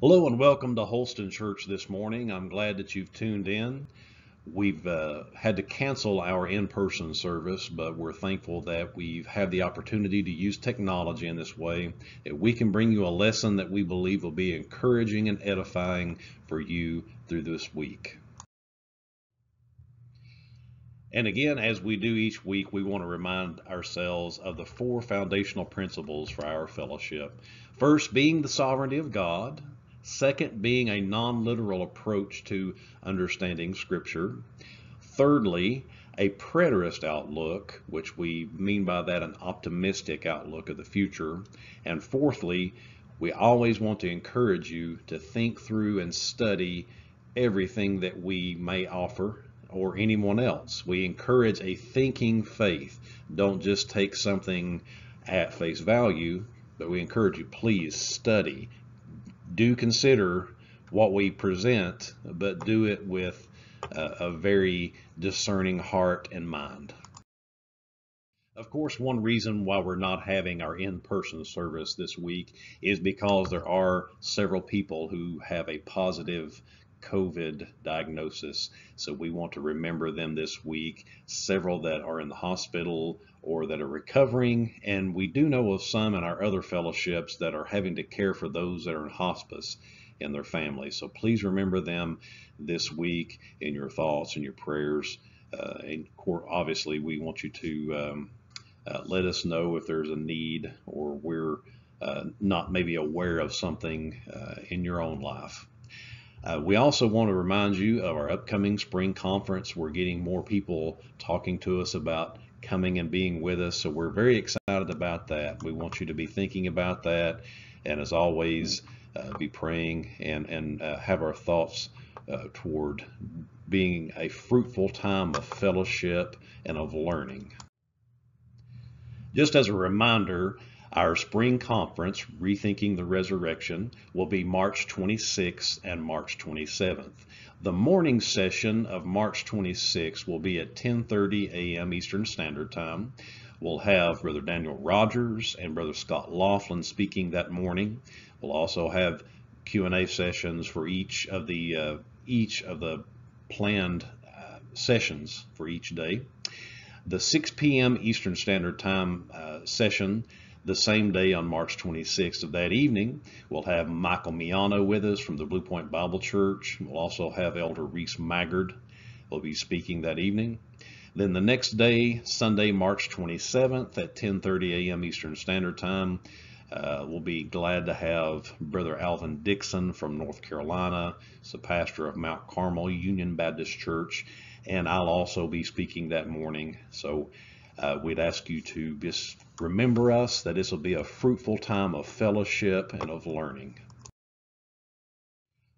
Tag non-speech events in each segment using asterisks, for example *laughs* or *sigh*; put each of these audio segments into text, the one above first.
Hello and welcome to Holston Church this morning. I'm glad that you've tuned in. We've uh, had to cancel our in-person service, but we're thankful that we've had the opportunity to use technology in this way, that we can bring you a lesson that we believe will be encouraging and edifying for you through this week. And again, as we do each week, we want to remind ourselves of the four foundational principles for our fellowship. First, being the sovereignty of God. Second, being a non-literal approach to understanding Scripture. Thirdly, a preterist outlook, which we mean by that an optimistic outlook of the future. And fourthly, we always want to encourage you to think through and study everything that we may offer or anyone else. We encourage a thinking faith. Don't just take something at face value, but we encourage you, please study, do consider what we present, but do it with a, a very discerning heart and mind. Of course, one reason why we're not having our in-person service this week is because there are several people who have a positive COVID diagnosis. So we want to remember them this week, several that are in the hospital or that are recovering. And we do know of some in our other fellowships that are having to care for those that are in hospice and their families. So please remember them this week in your thoughts and your prayers. Uh, and obviously, we want you to um, uh, let us know if there's a need or we're uh, not maybe aware of something uh, in your own life. Uh, we also want to remind you of our upcoming spring conference. We're getting more people talking to us about coming and being with us, so we're very excited about that. We want you to be thinking about that, and as always, uh, be praying and, and uh, have our thoughts uh, toward being a fruitful time of fellowship and of learning. Just as a reminder, our spring conference, Rethinking the Resurrection, will be March 26th and March 27th. The morning session of March 26th will be at 10:30 a.m. Eastern Standard Time. We'll have Brother Daniel Rogers and Brother Scott Laughlin speaking that morning. We'll also have Q&A sessions for each of the uh, each of the planned uh, sessions for each day. The 6 p.m. Eastern Standard Time uh, session the same day on March 26th of that evening, we'll have Michael Miano with us from the Blue Point Bible Church. We'll also have Elder Reese Maggard will be speaking that evening. Then the next day, Sunday, March 27th at 10:30 a.m. Eastern Standard Time, uh, we'll be glad to have Brother Alvin Dixon from North Carolina. He's the pastor of Mount Carmel Union Baptist Church, and I'll also be speaking that morning. So uh, we'd ask you to just remember us that this will be a fruitful time of fellowship and of learning.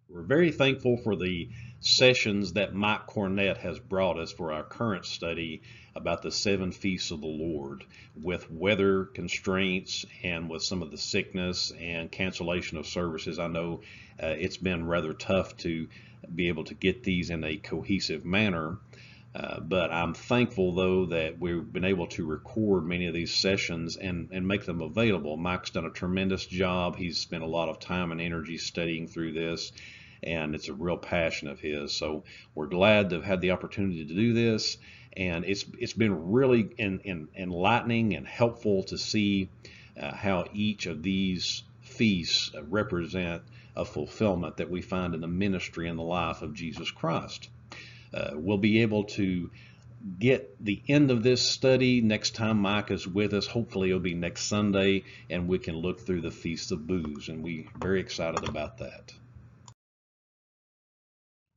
We're very thankful for the sessions that Mike Cornett has brought us for our current study about the seven feasts of the Lord with weather constraints and with some of the sickness and cancellation of services. I know uh, it's been rather tough to be able to get these in a cohesive manner. Uh, but I'm thankful though that we've been able to record many of these sessions and, and make them available. Mike's done a tremendous job. He's spent a lot of time and energy studying through this and it's a real passion of his. So we're glad to have had the opportunity to do this and it's it's been really in, in, enlightening and helpful to see uh, how each of these feasts represent a fulfillment that we find in the ministry and the life of Jesus Christ uh, we'll be able to get the end of this study next time Mike is with us. Hopefully it'll be next Sunday and we can look through the Feast of Booths and we're very excited about that.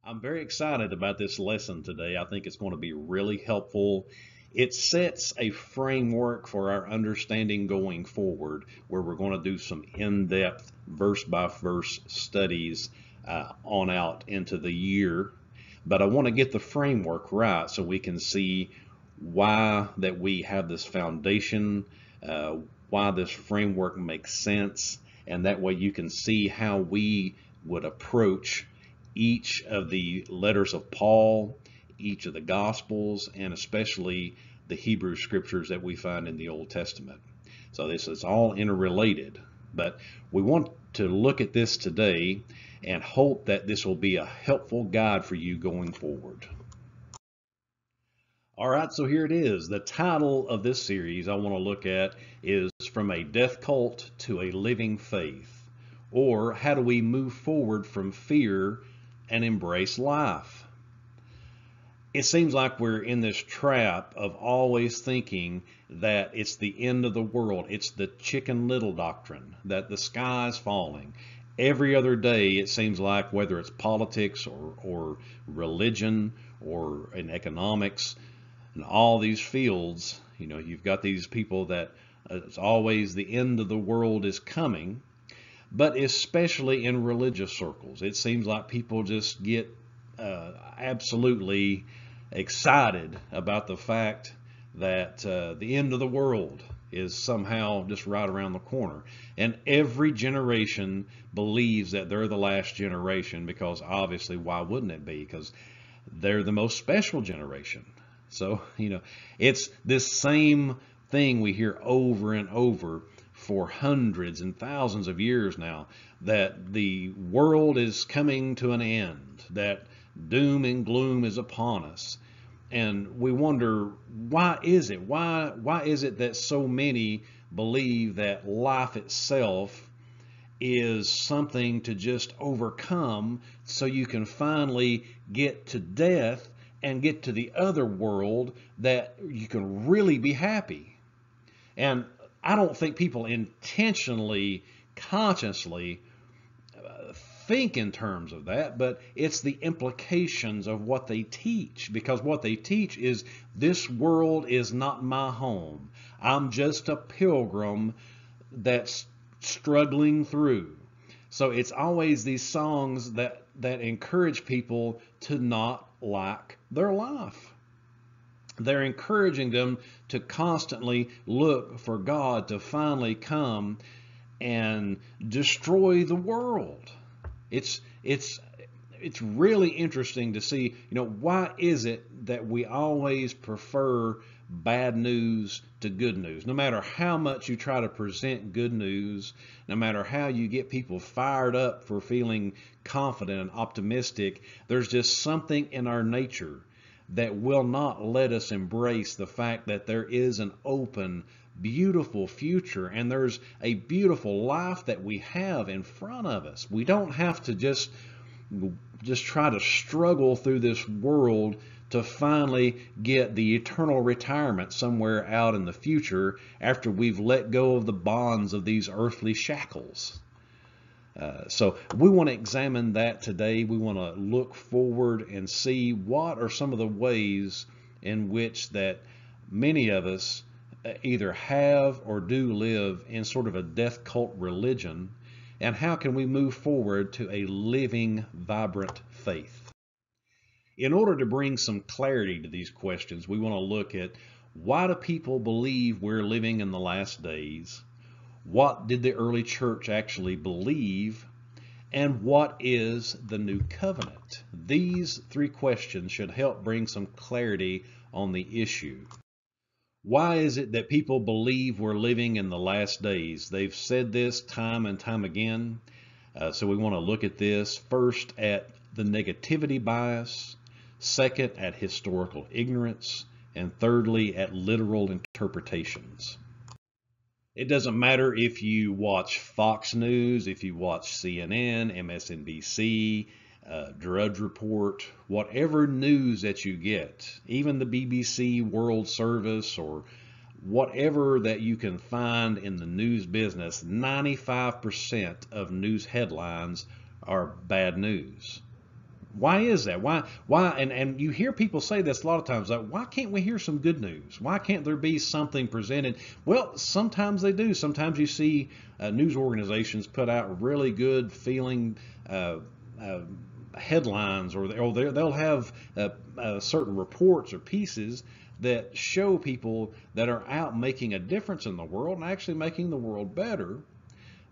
I'm very excited about this lesson today. I think it's going to be really helpful. It sets a framework for our understanding going forward where we're going to do some in-depth verse by verse studies uh, on out into the year but I want to get the framework right so we can see why that we have this foundation, uh, why this framework makes sense, and that way you can see how we would approach each of the letters of Paul, each of the Gospels, and especially the Hebrew scriptures that we find in the Old Testament. So this is all interrelated, but we want to look at this today and hope that this will be a helpful guide for you going forward. All right, so here it is. The title of this series I want to look at is From a Death Cult to a Living Faith, or How Do We Move Forward from Fear and Embrace Life? It seems like we're in this trap of always thinking that it's the end of the world. It's the chicken little doctrine, that the sky is falling. Every other day, it seems like, whether it's politics or, or religion or in economics, in all these fields, you know, you've got these people that uh, it's always the end of the world is coming, but especially in religious circles, it seems like people just get uh, absolutely excited about the fact that uh, the end of the world is somehow just right around the corner. And every generation believes that they're the last generation because obviously, why wouldn't it be? Because they're the most special generation. So, *laughs* you know, it's this same thing we hear over and over for hundreds and thousands of years now that the world is coming to an end, that doom and gloom is upon us. And we wonder why is it? Why why is it that so many believe that life itself is something to just overcome so you can finally get to death and get to the other world that you can really be happy. And I don't think people intentionally, consciously think in terms of that, but it's the implications of what they teach. Because what they teach is this world is not my home. I'm just a pilgrim that's struggling through. So it's always these songs that, that encourage people to not like their life. They're encouraging them to constantly look for God to finally come and destroy the world. It's it's it's really interesting to see, you know, why is it that we always prefer bad news to good news? No matter how much you try to present good news, no matter how you get people fired up for feeling confident and optimistic, there's just something in our nature that will not let us embrace the fact that there is an open, beautiful future and there's a beautiful life that we have in front of us. We don't have to just just try to struggle through this world to finally get the eternal retirement somewhere out in the future after we've let go of the bonds of these earthly shackles. Uh, so we want to examine that today. We want to look forward and see what are some of the ways in which that many of us either have or do live in sort of a death cult religion and how can we move forward to a living, vibrant faith. In order to bring some clarity to these questions, we want to look at why do people believe we're living in the last days? What did the early church actually believe? And what is the new covenant? These three questions should help bring some clarity on the issue. Why is it that people believe we're living in the last days? They've said this time and time again. Uh, so we want to look at this first at the negativity bias, second at historical ignorance, and thirdly at literal interpretations. It doesn't matter if you watch Fox News, if you watch CNN, MSNBC, uh, Drudge Report, whatever news that you get, even the BBC World Service or whatever that you can find in the news business, 95% of news headlines are bad news. Why is that? Why why and, and you hear people say this a lot of times like why can't we hear some good news? Why can't there be something presented? Well, sometimes they do. Sometimes you see uh, news organizations put out really good feeling uh, uh, headlines or, they'll have uh, uh, certain reports or pieces that show people that are out making a difference in the world and actually making the world better.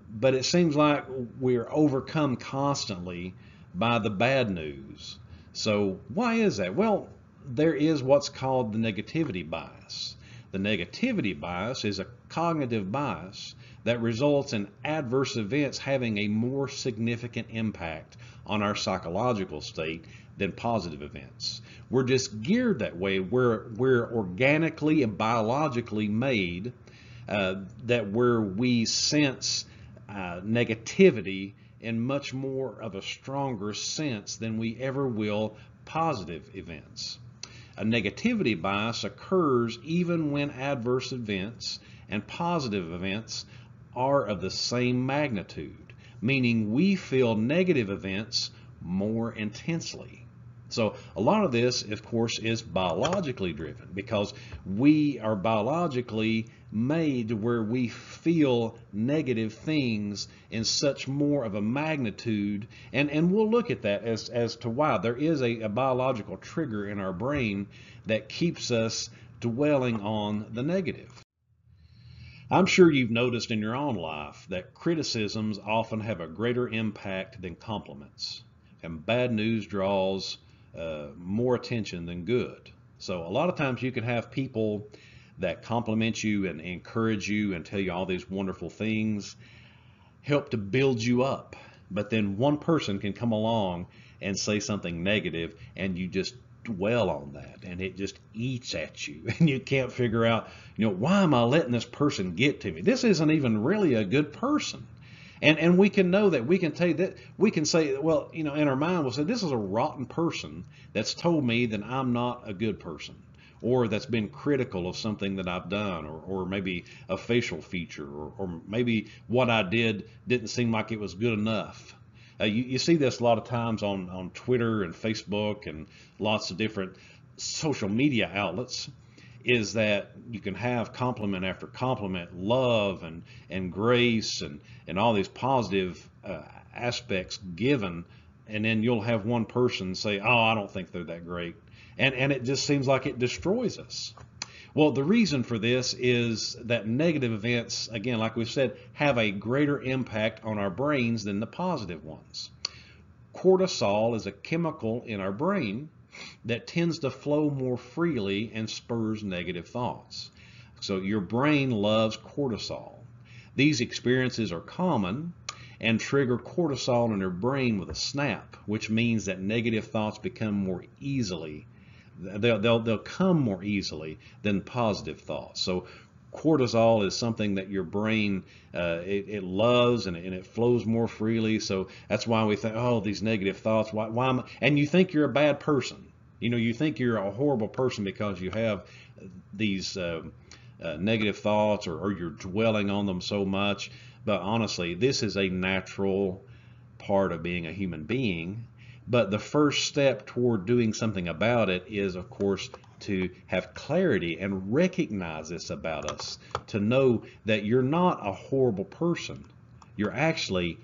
But it seems like we're overcome constantly by the bad news. So why is that? Well, there is what's called the negativity bias. The negativity bias is a cognitive bias that results in adverse events having a more significant impact on our psychological state than positive events. We're just geared that way. We're, we're organically and biologically made uh, that where we sense uh, negativity in much more of a stronger sense than we ever will positive events. A negativity bias occurs even when adverse events and positive events are of the same magnitude, meaning we feel negative events more intensely. So a lot of this, of course, is biologically driven because we are biologically made where we feel negative things in such more of a magnitude. And, and we'll look at that as, as to why. There is a, a biological trigger in our brain that keeps us dwelling on the negative. I'm sure you've noticed in your own life that criticisms often have a greater impact than compliments. And bad news draws uh, more attention than good. So a lot of times you can have people that compliment you and encourage you and tell you all these wonderful things, help to build you up. But then one person can come along and say something negative and you just dwell on that and it just eats at you *laughs* and you can't figure out, you know, why am I letting this person get to me? This isn't even really a good person. And and we can know that we can tell that we can say, well, you know, in our mind we'll say this is a rotten person that's told me that I'm not a good person, or that's been critical of something that I've done, or, or maybe a facial feature, or, or maybe what I did didn't seem like it was good enough. Uh, you, you see this a lot of times on, on Twitter and Facebook and lots of different social media outlets is that you can have compliment after compliment, love and, and grace and, and all these positive uh, aspects given, and then you'll have one person say, oh, I don't think they're that great. And, and it just seems like it destroys us. Well, the reason for this is that negative events, again, like we've said, have a greater impact on our brains than the positive ones. Cortisol is a chemical in our brain that tends to flow more freely and spurs negative thoughts. So your brain loves cortisol. These experiences are common and trigger cortisol in your brain with a snap, which means that negative thoughts become more easily, they'll, they'll, they'll come more easily than positive thoughts. So cortisol is something that your brain uh, it, it, loves and, and, it flows more freely. So that's why we think, oh, these negative thoughts. Why? why am I? And you think you're a bad person. You know, you think you're a horrible person because you have these uh, uh, negative thoughts or, or you're dwelling on them so much. But honestly, this is a natural part of being a human being. But the first step toward doing something about it is, of course, to have clarity and recognize this about us, to know that you're not a horrible person. You're actually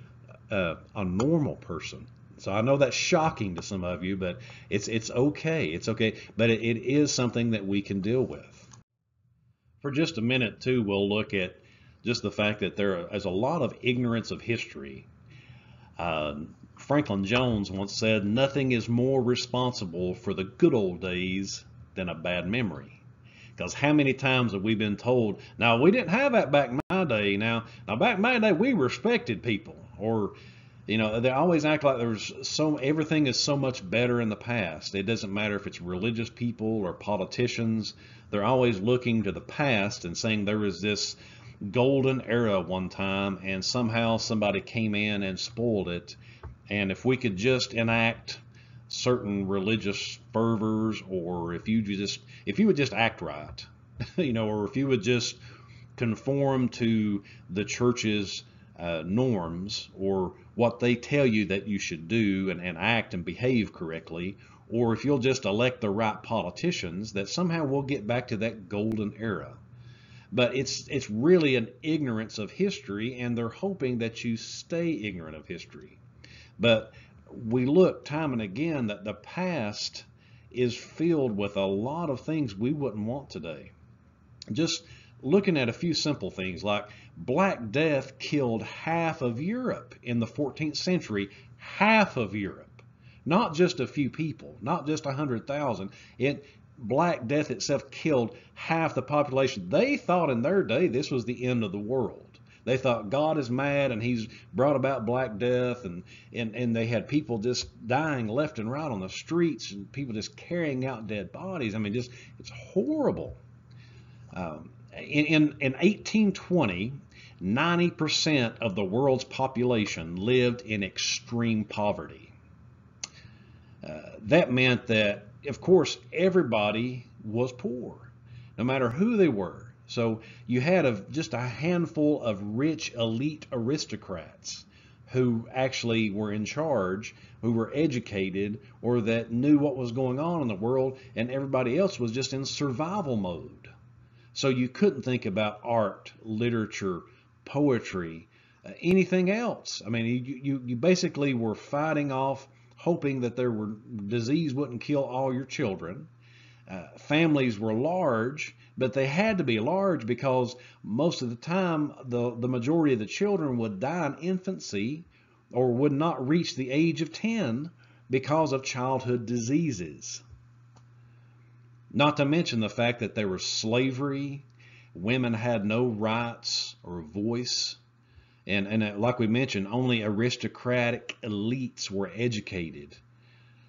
uh, a normal person. So I know that's shocking to some of you, but it's it's okay. It's okay. But it, it is something that we can deal with. For just a minute, too, we'll look at just the fact that there is a lot of ignorance of history. Uh, Franklin Jones once said, Nothing is more responsible for the good old days than a bad memory. Because how many times have we been told, now we didn't have that back in my day. Now, now back in my day, we respected people. Or you know, they always act like there's so everything is so much better in the past. It doesn't matter if it's religious people or politicians. They're always looking to the past and saying there was this golden era one time and somehow somebody came in and spoiled it. And if we could just enact certain religious fervors or if you just if you would just act right, *laughs* you know, or if you would just conform to the church's uh, norms or what they tell you that you should do and, and act and behave correctly, or if you'll just elect the right politicians, that somehow we'll get back to that golden era. But it's it's really an ignorance of history, and they're hoping that you stay ignorant of history. But we look time and again that the past is filled with a lot of things we wouldn't want today. Just looking at a few simple things like Black Death killed half of Europe in the 14th century, half of Europe, not just a few people, not just 100,000. It Black Death itself killed half the population. They thought in their day this was the end of the world. They thought God is mad and he's brought about black death and, and, and they had people just dying left and right on the streets and people just carrying out dead bodies. I mean, just it's horrible. Um, in, in, in 1820, 90% of the world's population lived in extreme poverty. Uh, that meant that, of course, everybody was poor, no matter who they were. So you had a, just a handful of rich elite aristocrats who actually were in charge, who were educated, or that knew what was going on in the world, and everybody else was just in survival mode. So you couldn't think about art, literature, poetry, uh, anything else. I mean, you, you, you basically were fighting off, hoping that there were disease wouldn't kill all your children. Uh, families were large, but they had to be large because most of the time the, the majority of the children would die in infancy or would not reach the age of 10 because of childhood diseases. Not to mention the fact that there was slavery, women had no rights or voice, and, and like we mentioned, only aristocratic elites were educated.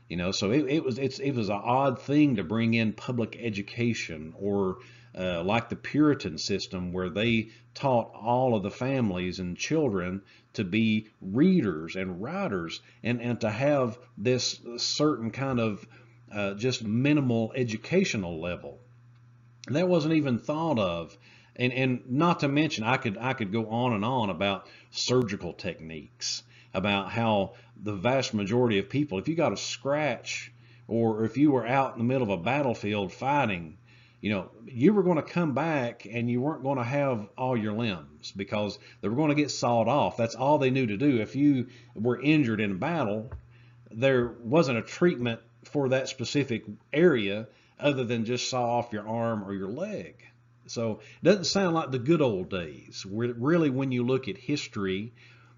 You know, so it, it was it's it was an odd thing to bring in public education or uh, like the Puritan system where they taught all of the families and children to be readers and writers and, and to have this certain kind of uh, just minimal educational level. That wasn't even thought of. And, and not to mention, I could I could go on and on about surgical techniques about how the vast majority of people, if you got a scratch or if you were out in the middle of a battlefield fighting, you know, you were going to come back and you weren't going to have all your limbs because they were going to get sawed off. That's all they knew to do. If you were injured in battle, there wasn't a treatment for that specific area other than just saw off your arm or your leg. So it doesn't sound like the good old days. Really, when you look at history,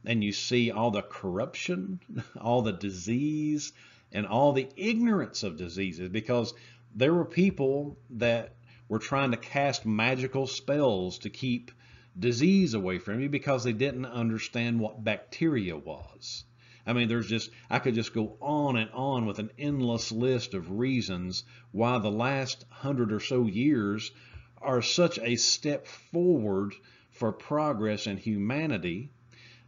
and you see all the corruption, all the disease, and all the ignorance of diseases because there were people that were trying to cast magical spells to keep disease away from you because they didn't understand what bacteria was. I mean, there's just, I could just go on and on with an endless list of reasons why the last hundred or so years are such a step forward for progress in humanity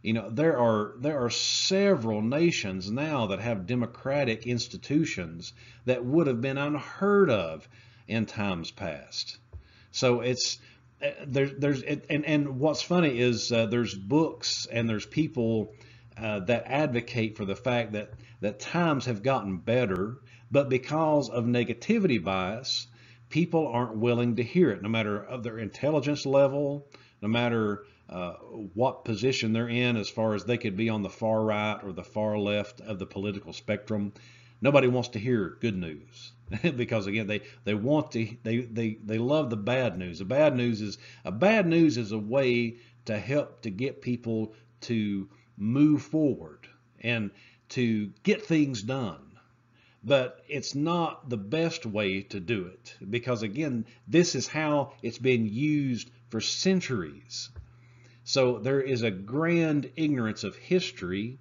you know, there are there are several nations now that have democratic institutions that would have been unheard of in times past. So it's uh, there's there's and and what's funny is uh, there's books and there's people uh, that advocate for the fact that that times have gotten better, but because of negativity bias, people aren't willing to hear it, no matter of their intelligence level, no matter uh, what position they're in as far as they could be on the far right or the far left of the political spectrum. Nobody wants to hear good news *laughs* because again they they want to they they they love the bad news. The bad news is a bad news is a way to help to get people to move forward and to get things done but it's not the best way to do it because again this is how it's been used for centuries so there is a grand ignorance of history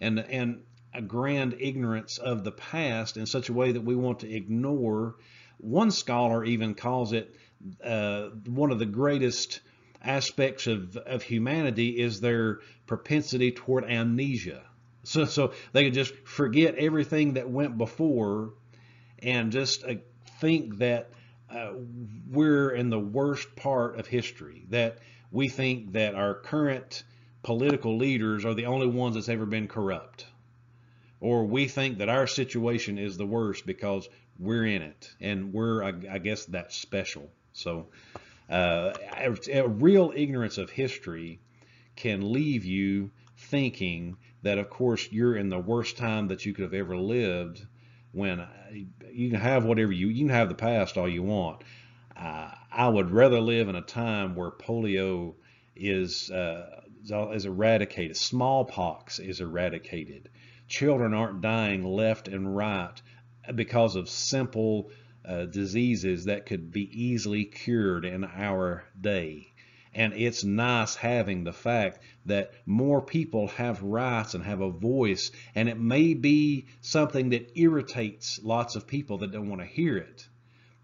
and, and a grand ignorance of the past in such a way that we want to ignore. One scholar even calls it uh, one of the greatest aspects of, of humanity is their propensity toward amnesia. So, so they can just forget everything that went before and just uh, think that uh, we're in the worst part of history, that we think that our current political leaders are the only ones that's ever been corrupt. Or we think that our situation is the worst because we're in it and we're, I, I guess, that special. So, uh, a, a real ignorance of history can leave you thinking that, of course, you're in the worst time that you could have ever lived when uh, you can have whatever you, you can have the past all you want. Uh, I would rather live in a time where polio is uh, is eradicated, smallpox is eradicated, children aren't dying left and right because of simple uh, diseases that could be easily cured in our day. And it's nice having the fact that more people have rights and have a voice. And it may be something that irritates lots of people that don't want to hear it.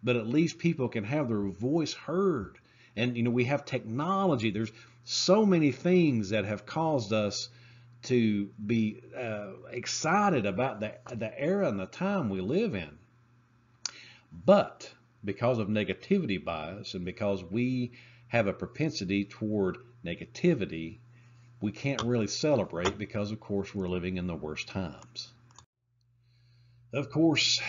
But at least people can have their voice heard. And, you know, we have technology. There's so many things that have caused us to be uh, excited about the, the era and the time we live in. But because of negativity bias and because we have a propensity toward negativity, we can't really celebrate because, of course, we're living in the worst times. Of course,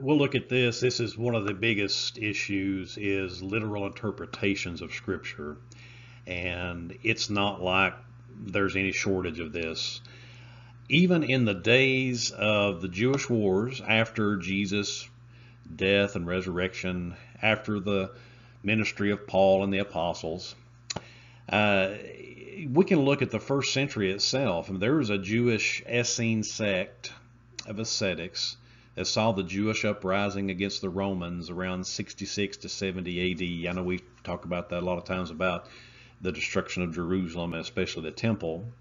we'll look at this. This is one of the biggest issues is literal interpretations of Scripture. And it's not like there's any shortage of this. Even in the days of the Jewish wars after Jesus' death and resurrection, after the ministry of Paul and the apostles, uh, we can look at the first century itself. And there was a Jewish Essene sect of ascetics that saw the Jewish uprising against the Romans around 66 to 70 AD. I know we talk about that a lot of times about the destruction of Jerusalem, and especially the temple.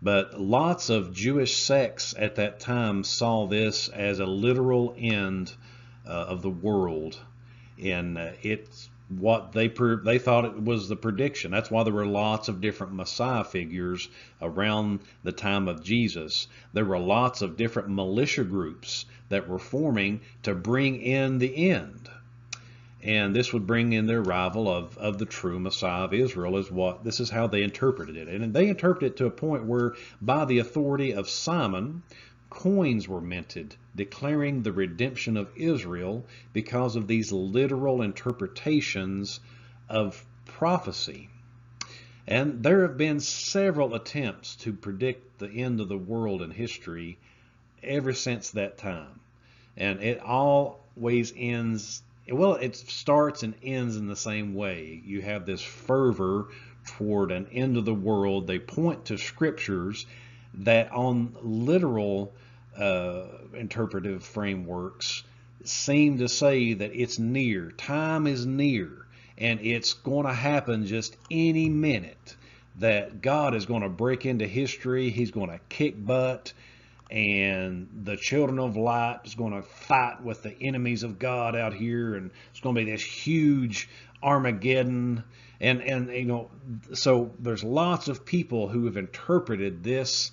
But lots of Jewish sects at that time saw this as a literal end uh, of the world, and uh, it's what they they thought it was the prediction. That's why there were lots of different Messiah figures around the time of Jesus. There were lots of different militia groups that were forming to bring in the end and this would bring in the arrival of, of the true Messiah of Israel is what this is how they interpreted it. And they interpreted it to a point where by the authority of Simon, coins were minted declaring the redemption of Israel because of these literal interpretations of prophecy. And there have been several attempts to predict the end of the world in history ever since that time. And it always ends well, it starts and ends in the same way. You have this fervor toward an end of the world. They point to scriptures that, on literal uh, interpretive frameworks, seem to say that it's near. Time is near, and it's going to happen just any minute. That God is going to break into history. He's going to kick butt and the children of light is going to fight with the enemies of God out here, and it's going to be this huge Armageddon. And, and you know, so there's lots of people who have interpreted this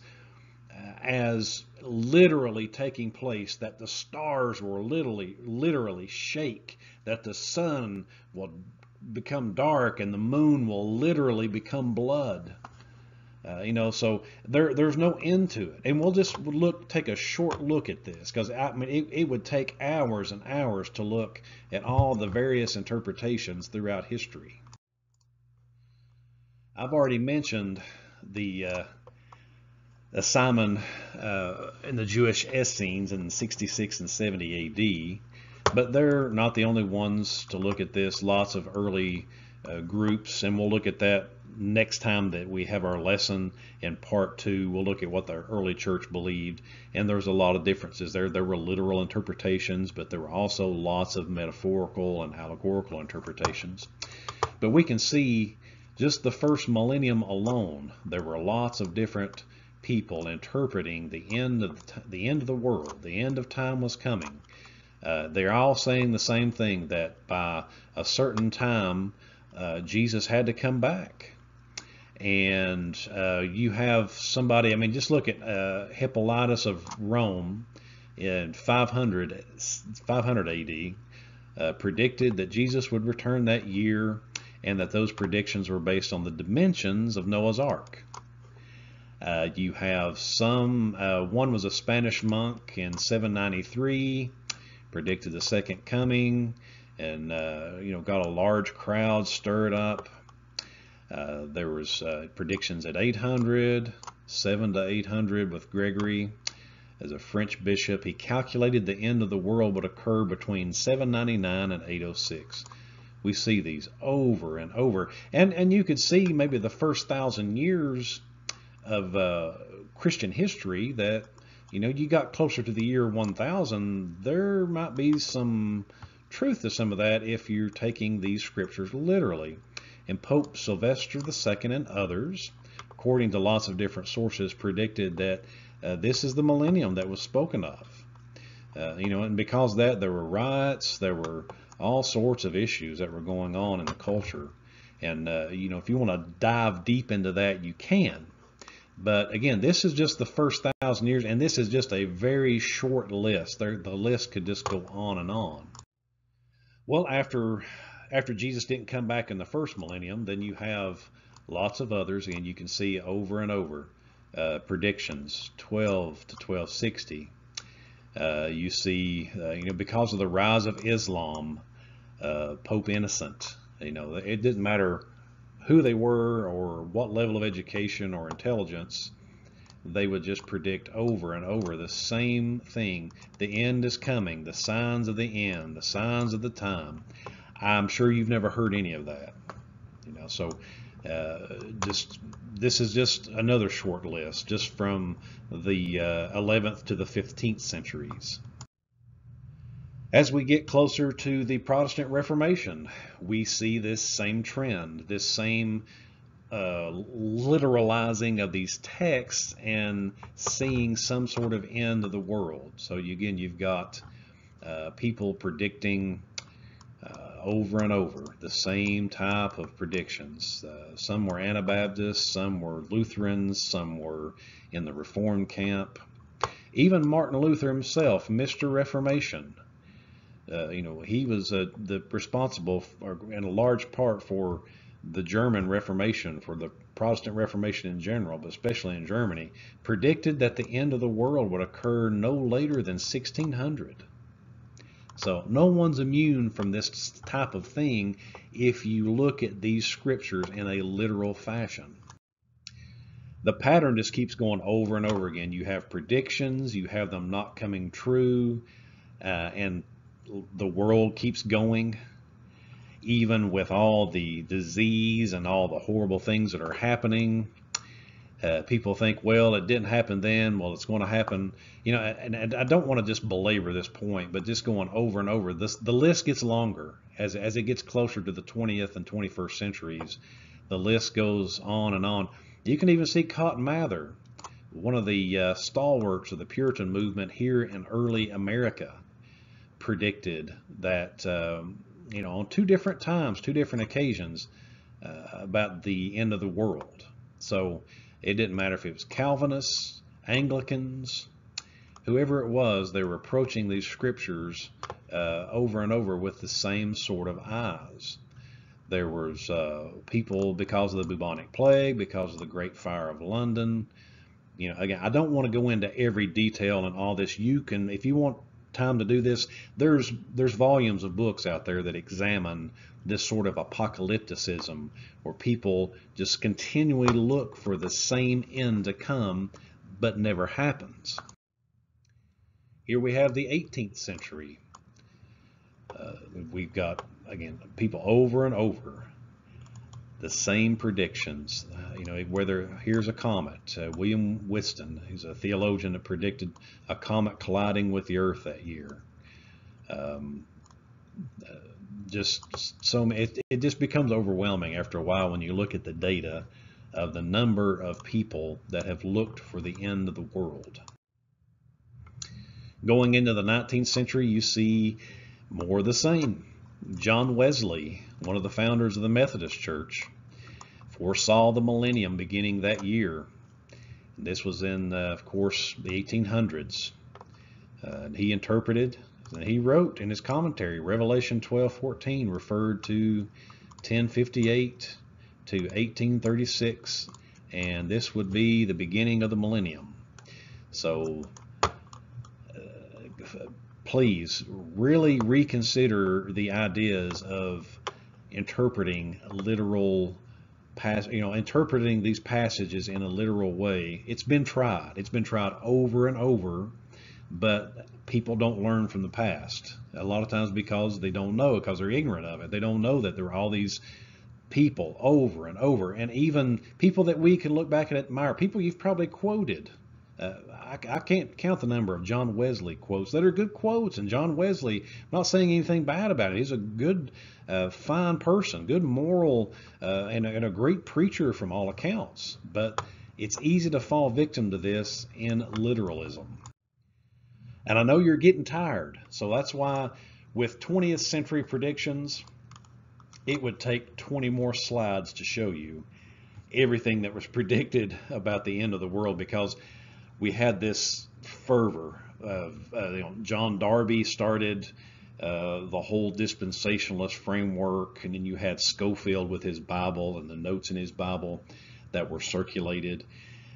uh, as literally taking place, that the stars will literally, literally shake, that the sun will become dark and the moon will literally become blood. Uh, you know, so there there's no end to it, and we'll just look take a short look at this because I mean it, it would take hours and hours to look at all the various interpretations throughout history. I've already mentioned the uh, the Simon uh, and the Jewish Essenes in 66 and 70 AD, but they're not the only ones to look at this. Lots of early uh, groups, and we'll look at that next time that we have our lesson in part two, we'll look at what the early church believed. And there's a lot of differences there. There were literal interpretations, but there were also lots of metaphorical and allegorical interpretations. But we can see just the first millennium alone, there were lots of different people interpreting the end of the, the end of the world. The end of time was coming. Uh, they're all saying the same thing that by a certain time, uh, Jesus had to come back and uh, you have somebody, I mean, just look at uh, Hippolytus of Rome in 500, 500 AD, uh, predicted that Jesus would return that year and that those predictions were based on the dimensions of Noah's Ark. Uh, you have some, uh, one was a Spanish monk in 793, predicted the second coming, and, uh, you know, got a large crowd stirred up uh, there was uh, predictions at 800, 7 to 800 with Gregory as a French bishop. He calculated the end of the world would occur between 799 and 806. We see these over and over. And, and you could see maybe the first thousand years of uh, Christian history that, you know, you got closer to the year 1000, there might be some truth to some of that if you're taking these scriptures literally. And Pope Sylvester II and others, according to lots of different sources, predicted that uh, this is the millennium that was spoken of. Uh, you know, and because that, there were riots, there were all sorts of issues that were going on in the culture. And, uh, you know, if you want to dive deep into that, you can. But again, this is just the first thousand years, and this is just a very short list. There, the list could just go on and on. Well, after after Jesus didn't come back in the first millennium, then you have lots of others, and you can see over and over uh, predictions 12 to 1260. Uh, you see, uh, you know, because of the rise of Islam, uh, Pope Innocent, you know, it didn't matter who they were or what level of education or intelligence, they would just predict over and over the same thing. The end is coming, the signs of the end, the signs of the time. I'm sure you've never heard any of that. You know, so uh, just this is just another short list, just from the uh, 11th to the 15th centuries. As we get closer to the Protestant Reformation, we see this same trend, this same uh, literalizing of these texts and seeing some sort of end of the world. So again, you've got uh, people predicting uh, over and over the same type of predictions. Uh, some were Anabaptists, some were Lutherans, some were in the Reformed camp. Even Martin Luther himself, Mr. Reformation, uh, you know, he was uh, the responsible for, in a large part for the German Reformation, for the Protestant Reformation in general, but especially in Germany, predicted that the end of the world would occur no later than 1600. So no one's immune from this type of thing if you look at these scriptures in a literal fashion. The pattern just keeps going over and over again. You have predictions, you have them not coming true, uh, and the world keeps going, even with all the disease and all the horrible things that are happening. Uh, people think, well, it didn't happen then. Well, it's going to happen. You know, and, and I don't want to just belabor this point, but just going over and over, this the list gets longer as as it gets closer to the 20th and 21st centuries. The list goes on and on. You can even see Cotton Mather, one of the uh, stalwarts of the Puritan movement here in early America predicted that, um, you know, on two different times, two different occasions, uh, about the end of the world. So it didn't matter if it was Calvinists, Anglicans, whoever it was, they were approaching these scriptures uh, over and over with the same sort of eyes. There was uh, people because of the bubonic plague, because of the Great Fire of London. You know, again, I don't want to go into every detail and all this. You can, if you want time to do this. There's there's volumes of books out there that examine this sort of apocalypticism where people just continually look for the same end to come but never happens. Here we have the 18th century. Uh, we've got, again, people over and over the same predictions. Uh, you know, whether here's a comet. Uh, William Whiston, who's a theologian that predicted a comet colliding with the Earth that year. Um, uh, just so it, it just becomes overwhelming after a while when you look at the data of the number of people that have looked for the end of the world. Going into the 19th century, you see more of the same. John Wesley, one of the founders of the Methodist Church, foresaw the millennium beginning that year. This was in, uh, of course, the 1800s. Uh, he interpreted and he wrote in his commentary, Revelation 12:14 referred to 1058 to 1836, and this would be the beginning of the millennium. So uh, please really reconsider the ideas of interpreting literal pass you know interpreting these passages in a literal way. It's been tried. It's been tried over and over but people don't learn from the past. A lot of times because they don't know because they're ignorant of it. They don't know that there are all these people over and over. And even people that we can look back and admire people you've probably quoted Uh, I, I, can't count the number of John Wesley quotes that are good quotes. And John Wesley, I'm not saying anything bad about it. He's a good, uh, fine person, good moral, uh, and, and, a great preacher from all accounts. But it's easy to fall victim to this in literalism. And I know you're getting tired. So that's why with 20th century predictions, it would take 20 more slides to show you everything that was predicted *laughs* about the end of the world because we had this fervor of uh, you know, John Darby started uh, the whole dispensationalist framework, and then you had Scofield with his Bible and the notes in his Bible that were circulated.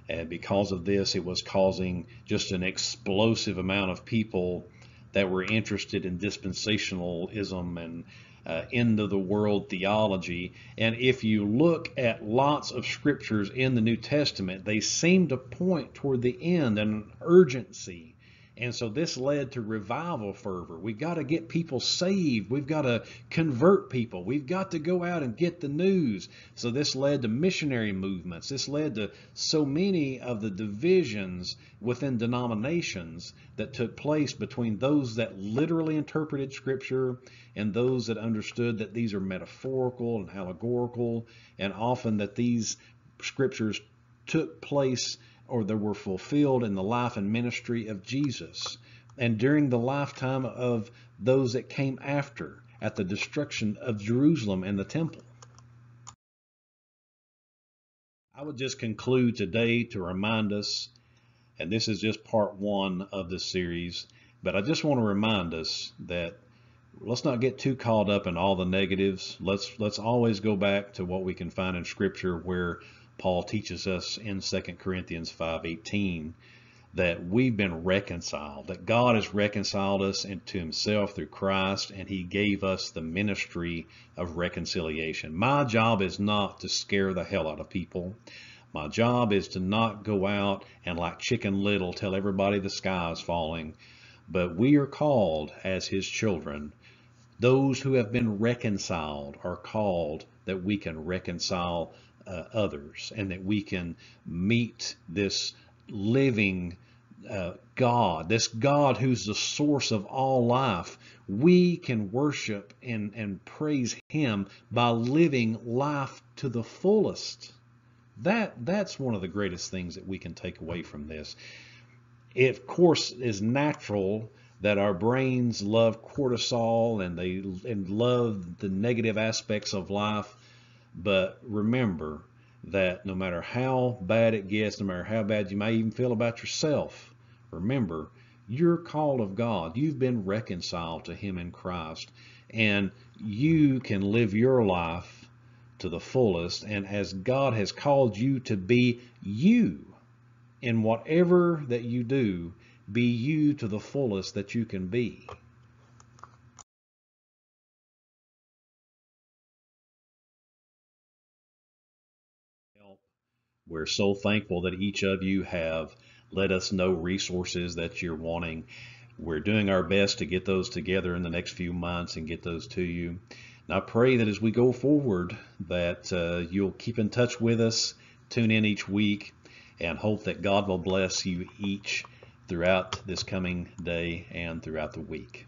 And because of this, it was causing just an explosive amount of people that were interested in dispensationalism and uh, end of the world theology. And if you look at lots of scriptures in the New Testament, they seem to point toward the end and urgency. And so this led to revival fervor. We've got to get people saved. We've got to convert people. We've got to go out and get the news. So this led to missionary movements. This led to so many of the divisions within denominations that took place between those that literally interpreted Scripture and those that understood that these are metaphorical and allegorical, and often that these Scriptures took place or they were fulfilled in the life and ministry of Jesus and during the lifetime of those that came after at the destruction of Jerusalem and the temple. I would just conclude today to remind us and this is just part one of this series. But I just want to remind us that let's not get too caught up in all the negatives. Let's let's always go back to what we can find in Scripture, where Paul teaches us in 2 Corinthians 5:18 that we've been reconciled, that God has reconciled us into himself through Christ, and he gave us the ministry of reconciliation. My job is not to scare the hell out of people. My job is to not go out and like Chicken Little tell everybody the sky is falling, but we are called as his children. Those who have been reconciled are called that we can reconcile uh, others and that we can meet this living uh, God, this God who's the source of all life, we can worship and, and praise Him by living life to the fullest. That that's one of the greatest things that we can take away from this. It of course is natural that our brains love cortisol and they and love the negative aspects of life, but remember that no matter how bad it gets, no matter how bad you may even feel about yourself, remember you're called of God. You've been reconciled to Him in Christ, and you can live your life to the fullest and as God has called you to be you in whatever that you do, be you to the fullest that you can be. We're so thankful that each of you have let us know resources that you're wanting. We're doing our best to get those together in the next few months and get those to you. And I pray that as we go forward, that uh, you'll keep in touch with us, tune in each week, and hope that God will bless you each throughout this coming day and throughout the week.